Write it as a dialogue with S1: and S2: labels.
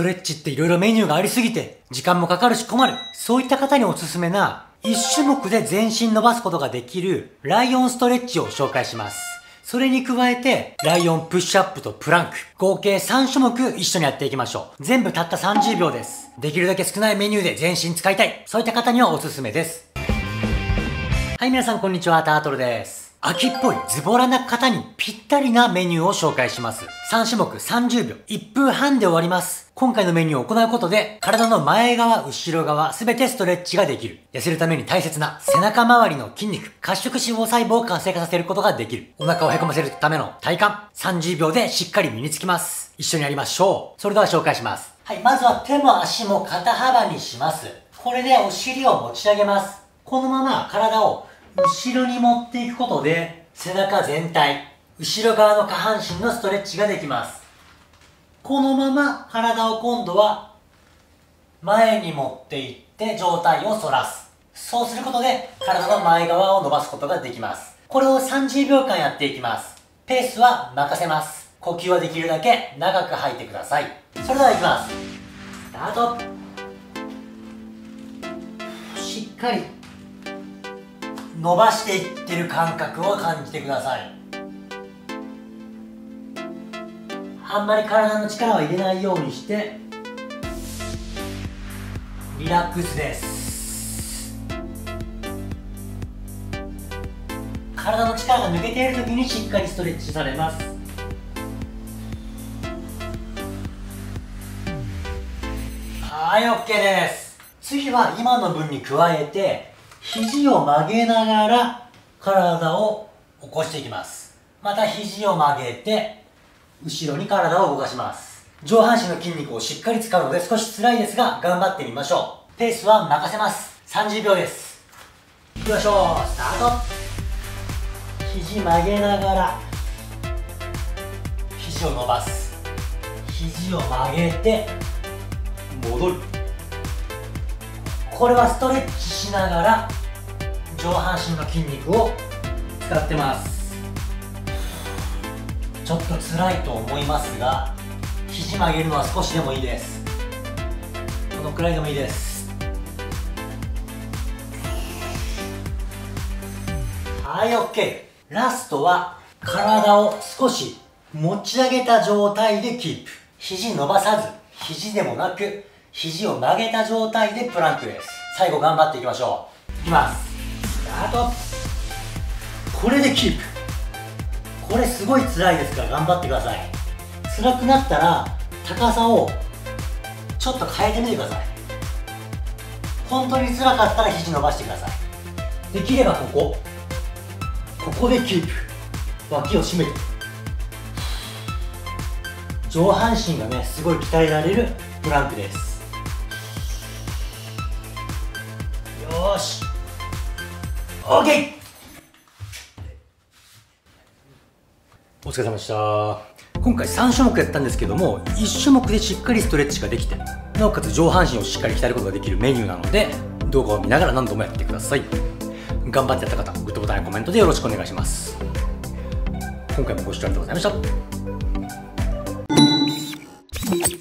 S1: ストレッチって色々メニューがありすぎて、時間もかかるし困る。そういった方におすすめな、1種目で全身伸ばすことができる、ライオンストレッチを紹介します。それに加えて、ライオンプッシュアップとプランク、合計3種目一緒にやっていきましょう。全部たった30秒です。できるだけ少ないメニューで全身使いたい。そういった方にはおすすめです。はい、皆さんこんにちは、タートルです。秋っぽいズボラな方にぴったりなメニューを紹介します。3種目30秒、1分半で終わります。今回のメニューを行うことで、体の前側、後ろ側、すべてストレッチができる。痩せるために大切な背中周りの筋肉、褐色脂肪細胞を活性化させることができる。お腹をへこませるための体幹、30秒でしっかり身につきます。一緒にやりましょう。それでは紹介します。はい、まずは手も足も肩幅にします。これでお尻を持ち上げます。このまま体を後ろに持っていくことで、背中全体、後ろ側の下半身のストレッチができます。このまま体を今度は前に持っていって状態を反らす。そうすることで体の前側を伸ばすことができます。これを30秒間やっていきます。ペースは任せます。呼吸はできるだけ長く吐いてください。それでは行きます。スタート。しっかり伸ばしていってる感覚を感じてください。あんまり体の力は入れないようにしてリラックスです。体の力が抜けている時にしっかりストレッチされます。はい OK です。次は今の分に加えて肘を曲げながら体を起こしていきます。また肘を曲げて後ろに体を動かします。上半身の筋肉をしっかり使うので少し辛いですが頑張ってみましょう。ペースは任せます。30秒です。いきましょう。スタート。肘曲げながら肘を伸ばす。肘を曲げて戻る。これはストレッチしながら上半身の筋肉を使ってます。ちょっと辛いと思いますが肘曲げるのは少しでもいいです。このくらいでもいいです。はい OK ラストは体を少し持ち上げた状態でキープ。肘伸ばさず肘でもなく肘を曲げた状態でプランクです。最後頑張っていきましょう。いきます。スタート。これでキープ。これすごい辛いですから頑張ってください。辛くなったら高さをちょっと変えてみてください。本当に辛かったら肘伸ばしてください。できればここ。ここでキープ。脇を締めて。上半身がねすごい鍛えられるプランクです。OK! お疲れ様でした。今回3種目やったんですけども1種目でしっかりストレッチができてなおかつ上半身をしっかり鍛えることができるメニューなので動画を見ながら何度もやってください。頑張ってやった方グッドボタンやコメントでよろしくお願いします。今回もご視聴ありがとうございました。